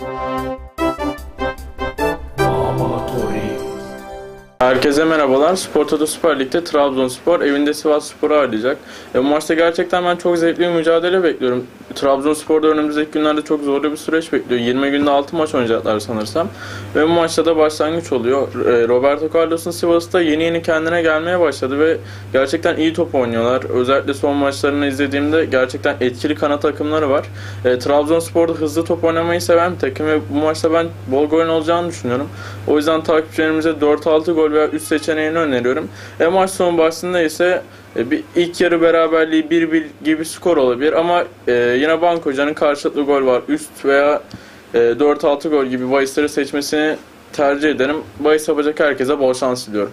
Música Herkese merhabalar. Spor Toto Süper Lig'de Trabzonspor evinde Sivasspor'u ağırlayacak. E, bu maçta gerçekten ben çok zevkli bir mücadele bekliyorum. Trabzonspor'da önümüzdeki günlerde çok zorlu bir süreç bekliyor. 20 günde 6 maç oynayacaklar sanırsam. Ve bu maçta da başlangıç oluyor. E, Roberto Carlos'un Sivas'ta yeni yeni kendine gelmeye başladı ve gerçekten iyi top oynuyorlar. Özellikle son maçlarını izlediğimde gerçekten etkili kanat takımları var. E, Trabzonspor'da hızlı top oynamayı seven bir takım ve bu maçta ben bol golün olacağını düşünüyorum. O yüzden takipçilerimize 4-6 gol veya üst seçeneğini öneriyorum. E maç sonu başında ise e, bir ilk yarı beraberliği 1-1 gibi skor olabilir ama e, yine Bank Hoca'nın karşılıklı gol var. Üst veya e, 4-6 gol gibi bahisleri seçmesini tercih ederim. Bahis yapacak herkese bol şans diliyorum.